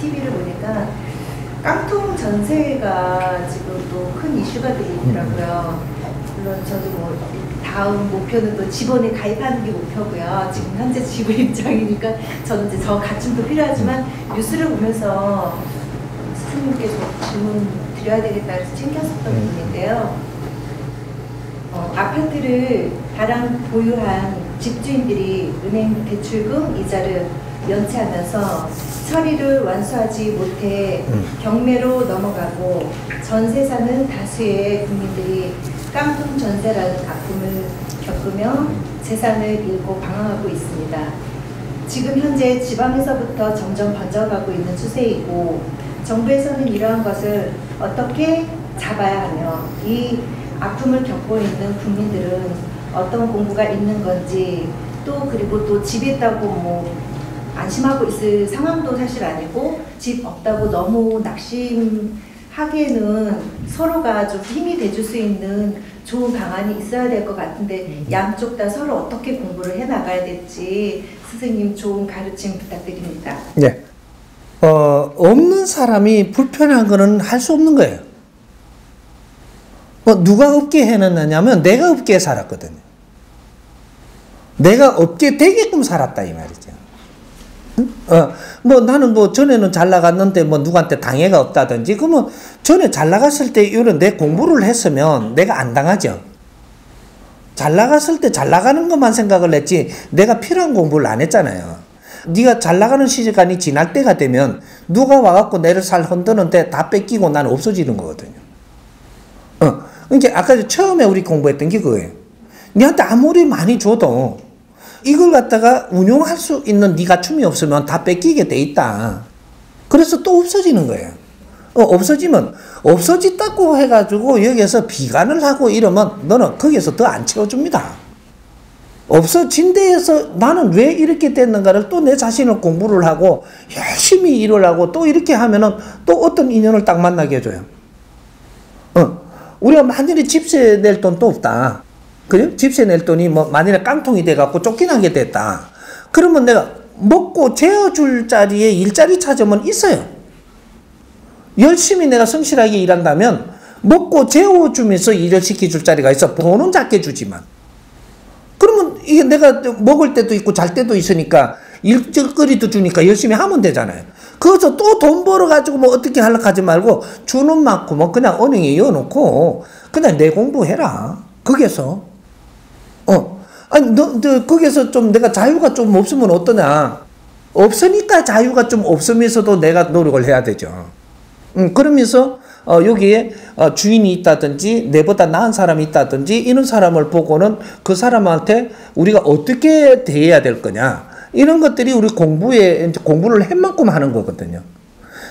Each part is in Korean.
TV를 보니까 깡통 전세가 지금 또 큰 이슈가 되고 있더라고요. 물론 저도 뭐 다음 목표는 또 집원에 가입하는 게 목표고요. 지금 현재 지불 입장이니까 저는 이제 저 갖춤도 필요하지만 뉴스를 보면서 스승님께 좀 질문 드려야 되겠다 해서 챙겼었던 부분인데요. 어, 아파트를 다량 보유한 집주인들이 은행 대출금 이자를 연체하면서 처리를 완수하지 못해 음. 경매로 넘어가고 전세 사는 다수의 국민들이 깡통 전세라는 아픔을 겪으며 재산을 잃고 방황하고 있습니다. 지금 현재 지방에서부터 점점 번져가고 있는 추세이고 정부에서는 이러한 것을 어떻게 잡아야 하며 이 아픔을 겪고 있는 국민들은 어떤 공부가 있는 건지 또 그리고 또 집이 있다고 뭐 안심하고 있을 상황도 사실 아니고 집 없다고 너무 낙심하기에는 서로가 좀 힘이 돼줄 수 있는 좋은 방안이 있어야 될 것 같은데 양쪽 다 서로 어떻게 공부를 해 나가야 될지 스승님 좋은 가르침 부탁드립니다. 네. 어, 없는 사람이 불편한 거는 할 수 없는 거예요. 뭐, 누가 없게 해놨느냐면 내가 없게 살았거든요. 내가 없게 되게끔 살았다, 이 말이죠. 응? 어, 뭐 나는 뭐 전에는 잘 나갔는데 뭐 누구한테 당해가 없다든지, 그러면 전에 잘 나갔을 때 이런 내 공부를 했으면 내가 안 당하죠. 잘 나갔을 때 잘 나가는 것만 생각을 했지 내가 필요한 공부를 안 했잖아요. 네가 잘 나가는 시간이 지날 때가 되면 누가 와갖고 내를 살 흔드는데 다 뺏기고 나는 없어지는 거거든요. 어, 이제 아까 처음에 우리 공부했던 게 그거예요. 니한테 아무리 많이 줘도 이걸 갖다가 운용할 수 있는 네가 춤이 없으면 다 뺏기게 돼 있다. 그래서 또 없어지는 거예요. 어, 없어지면 없어졌다고 해가지고 여기에서 비관을 하고 이러면 너는 거기에서 더 안 채워줍니다. 없어진 데에서 나는 왜 이렇게 됐는가를 또 내 자신을 공부를 하고 열심히 일을 하고 또 이렇게 하면은 또 어떤 인연을 딱 만나게 해줘요. 어. 우리가 만일에 집세 낼 돈도 없다. 그죠? 집세 낼 돈이 뭐 만일에 깡통이 돼갖고 쫓겨나게 됐다. 그러면 내가 먹고 재워줄 자리에 일자리 찾으면 있어요. 열심히 내가 성실하게 일한다면 먹고 재워주면서 일을 시켜줄 자리가 있어. 돈은 작게 주지만. 그러면 이게 내가 먹을 때도 있고 잘 때도 있으니까 일거리도 주니까 열심히 하면 되잖아요. 거기서 또 돈 벌어가지고 뭐 어떻게 하려고 하지 말고 주는 만큼은 뭐 그냥 은행에 이어놓고 그냥 내 공부해라. 거기에서. 어. 아니, 너, 너, 거기에서 좀 내가 자유가 좀 없으면 어떠냐. 없으니까 자유가 좀 없으면서도 내가 노력을 해야 되죠. 음, 그러면서 어, 여기에 어, 주인이 있다든지 내보다 나은 사람이 있다든지 이런 사람을 보고는 그 사람한테 우리가 어떻게 대해야 될 거냐 이런 것들이 우리 공부에 공부를 한 만큼 하는 거거든요.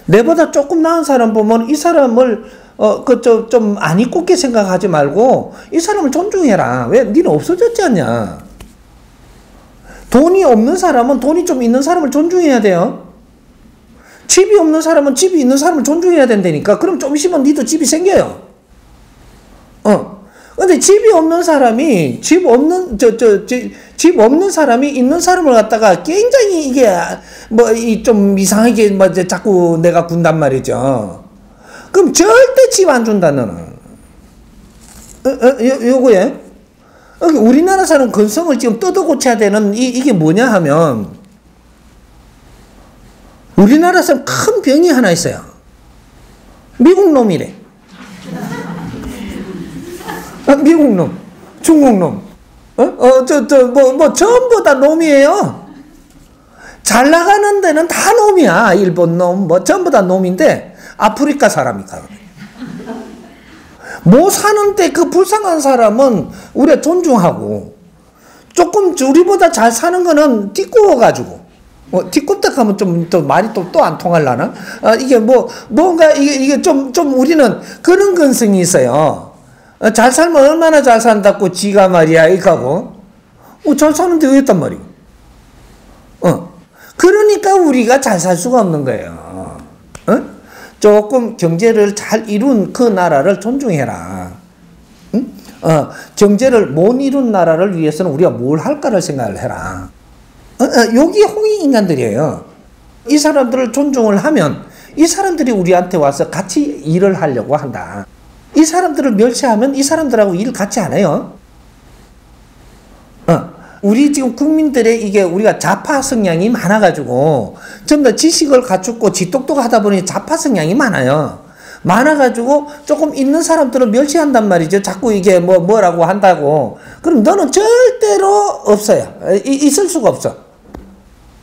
내보다 조금 나은 사람 보면 이 사람을 어그좀좀안 이롭게 생각하지 말고 이 사람을 존중해라. 왜 니는 없어졌지 않냐? 돈이 없는 사람은 돈이 좀 있는 사람을 존중해야 돼요. 집이 없는 사람은 집이 있는 사람을 존중해야 된다니까. 그럼 좀 있으면 니도 집이 생겨요. 어. 근데 집이 없는 사람이 집 없는 저저집 없는 사람이 있는 사람을 갖다가 굉장히 이게 뭐 이 좀 이상하게 뭐 자꾸 내가 군단 말이죠. 그럼 절대 집 안 준다 너는. 어, 어, 요, 요거에 우리나라 사람 근성을 지금 뜯어 고쳐야 되는 이, 이게 뭐냐 하면 우리나라 사람 큰 병이 하나 있어요. 미국 놈이래. 아, 미국 놈, 중국 놈, 어, 어, 저, 저, 뭐, 뭐, 전부 다 놈이에요. 잘 나가는 데는 다 놈이야. 일본 놈, 뭐, 전부 다 놈인데, 아프리카 사람이다. 뭐 사는데 그 불쌍한 사람은 우리가 존중하고, 조금 우리보다 잘 사는 거는 띠꾸어가지고, 뭐, 뒤꿈딱 하면 좀, 또 말이 또, 또 안 통할라나? 아, 이게 뭐, 뭔가, 이게, 이게 좀, 좀 우리는 그런 근성이 있어요. 어, 잘 살면 얼마나 잘 산다고 지가 말이야, 이거고. 어, 잘 사는데 왜 했단 말이야? 어. 그러니까 우리가 잘 살 수가 없는 거예요. 어? 조금 경제를 잘 이룬 그 나라를 존중해라. 응? 어, 경제를 못 이룬 나라를 위해서는 우리가 뭘 할까를 생각을 해라. 어, 어, 여기 홍익 인간들이에요. 이 사람들을 존중을 하면 이 사람들이 우리한테 와서 같이 일을 하려고 한다. 이 사람들을 멸시하면 이 사람들하고 일 같이 안 해요. 어. 우리 지금 국민들의 이게 우리가 좌파 성향이 많아가지고 전부 다 지식을 갖추고 지똑똑하다 보니 좌파 성향이 많아요. 많아가지고 조금 있는 사람들을 멸시한단 말이죠. 자꾸 이게 뭐 뭐라고 한다고. 그럼 너는 절대로 없어요. 이- 있을 수가 없어.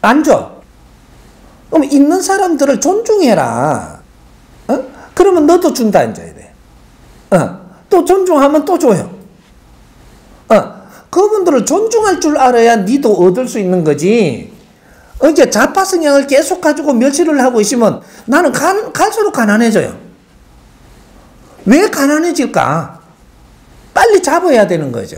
안 줘. 그럼 있는 사람들을 존중해라. 어? 그러면 너도 준다 돼. 어. 또 존중하면 또 줘요. 어. 그분들을 존중할 줄 알아야 니도 얻을 수 있는 거지. 어, 이제 좌파 성향을 계속 가지고 멸시를 하고 있으면 나는 가, 갈수록 가난해져요. 왜 가난해질까? 빨리 잡아야 되는 거죠.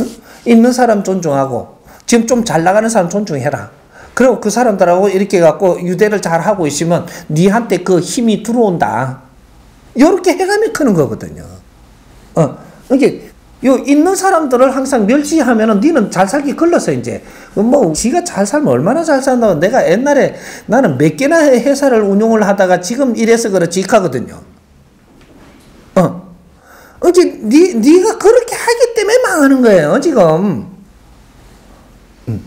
어? 있는 사람 존중하고 지금 좀 잘 나가는 사람 존중해라. 그리고 그 사람들하고 이렇게 갖고 유대를 잘 하고 있으면 니한테 그 힘이 들어온다. 이렇게 해가면 크는 거거든요. 어, 이게 요 있는 사람들을 항상 멸시하면은 니는 잘 살기 걸려서 이제 뭐 지가 잘 살면 얼마나 잘 산다고 내가 옛날에 나는 몇 개나 회사를 운영을 하다가 지금 이래서 그렇지 하거든요. 어. 어제 니 니가 그렇게 하기 때문에 망하는 거예요, 지금. 음.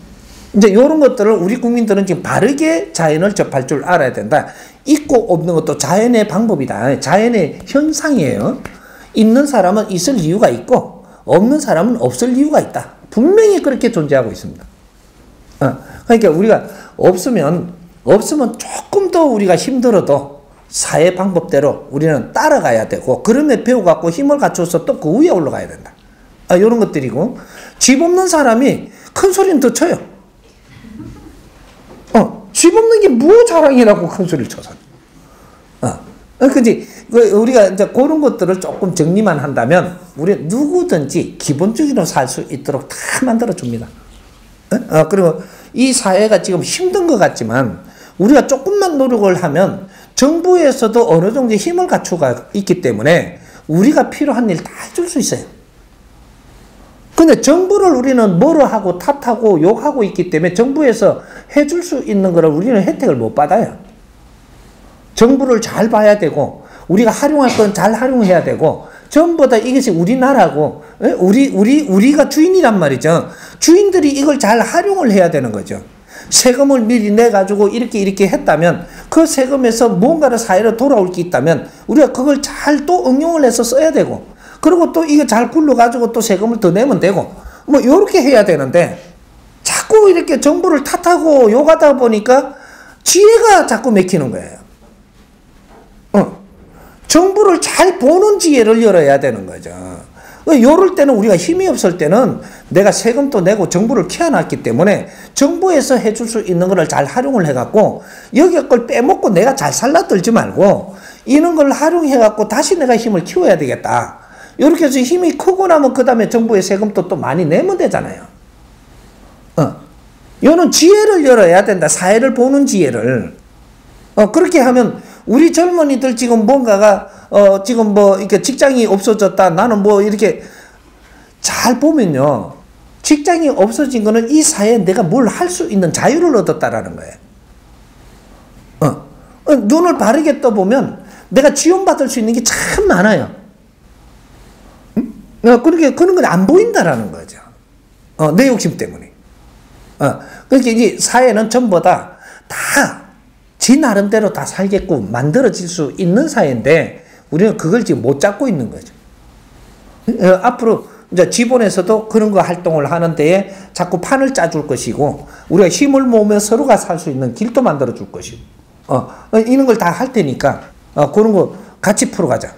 이제 이런 것들을 우리 국민들은 지금 바르게 자연을 접할 줄 알아야 된다. 있고 없는 것도 자연의 방법이다. 자연의 현상이에요. 있는 사람은 있을 이유가 있고 없는 사람은 없을 이유가 있다. 분명히 그렇게 존재하고 있습니다. 어, 그러니까 우리가 없으면 없으면 조금 더 우리가 힘들어도 사회 방법대로 우리는 따라가야 되고 그럼에 배워갖고 힘을 갖춰서 또 그 위에 올라가야 된다. 아, 이런 것들이고 집 없는 사람이 큰 소리는 더 쳐요. 어, 집 없는 게 뭐 자랑이라고 큰 소리를 쳐서. 어, 그지 우리가 이제 그런 것들을 조금 정리만 한다면 우리 누구든지 기본적으로 살 수 있도록 다 만들어 줍니다. 어? 어, 그리고 이 사회가 지금 힘든 것 같지만 우리가 조금만 노력을 하면 정부에서도 어느 정도 힘을 갖추고 있기 때문에 우리가 필요한 일 다 해줄 수 있어요. 근데 정부를 우리는 뭐로 하고 탓하고 욕하고 있기 때문에 정부에서 해줄 수 있는 거를 우리는 혜택을 못 받아요. 정부를 잘 봐야 되고 우리가 활용할 건 잘 활용해야 되고 전부 다 이것이 우리나라고 예? 우리 우리 우리가 주인이란 말이죠. 주인들이 이걸 잘 활용을 해야 되는 거죠. 세금을 미리 내 가지고 이렇게 이렇게 했다면 그 세금에서 뭔가를 사회로 돌아올 게 있다면 우리가 그걸 잘 또 응용을 해서 써야 되고 그리고 또 이거 잘 굴러 가지고 또 세금을 더 내면 되고 뭐 이렇게 해야 되는데 자꾸 이렇게 정부를 탓하고 욕하다 보니까 지혜가 자꾸 맥히는 거예요. 어. 정부를 잘 보는 지혜를 열어야 되는 거죠. 요럴 때는 우리가 힘이 없을 때는 내가 세금도 내고 정부를 키워놨기 때문에 정부에서 해줄 수 있는 거를 잘 활용을 해갖고 여기 걸 빼먹고 내가 잘 살라 들지 말고 이런 걸 활용해갖고 다시 내가 힘을 키워야 되겠다. 이렇게 해서 힘이 크고 나면 그 다음에 정부의 세금도 또 많이 내면 되잖아요. 어. 요는 지혜를 열어야 된다. 사회를 보는 지혜를. 어, 그렇게 하면 우리 젊은이들 지금 뭔가가 어 지금 뭐 이렇게 직장이 없어졌다 나는 뭐 이렇게 잘 보면요 직장이 없어진 거는 이 사회에 내가 뭘 할 수 있는 자유를 얻었다라는 거예요. 어. 어, 눈을 바르게 떠보면 내가 지원받을 수 있는 게 참 많아요. 응? 어, 그렇게 그런 건 안 보인다라는 거죠. 어, 내 욕심 때문에. 어, 그러니까 이제 사회는 전부 다 다 지 나름대로 다 살게끔 만들어질 수 있는 사회인데 우리는 그걸 지금 못 잡고 있는 거죠. 어, 앞으로 이제 지본에서도 그런 거 활동을 하는 데에 자꾸 판을 짜줄 것이고 우리가 힘을 모으며 서로가 살 수 있는 길도 만들어 줄 것이고 어, 어, 이런 걸 다 할 테니까 어, 그런 거 같이 풀어가자.